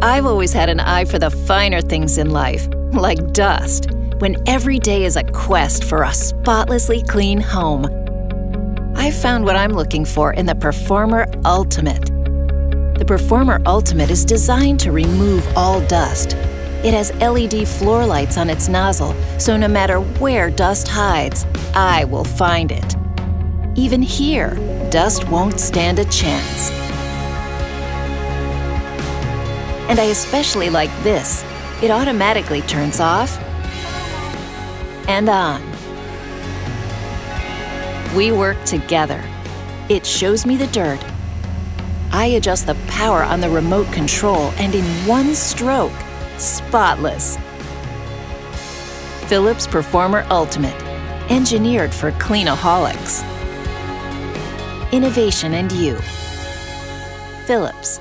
I've always had an eye for the finer things in life, like dust, when every day is a quest for a spotlessly clean home. I've found what I'm looking for in the Performer Ultimate. The Performer Ultimate is designed to remove all dust. It has LED floor lights on its nozzle, so no matter where dust hides, I will find it. Even here, dust won't stand a chance. And I especially like this. It automatically turns off and on. We work together. It shows me the dirt. I adjust the power on the remote control and in one stroke, spotless. Philips Performer Ultimate, engineered for cleanaholics. Innovation and you. Philips.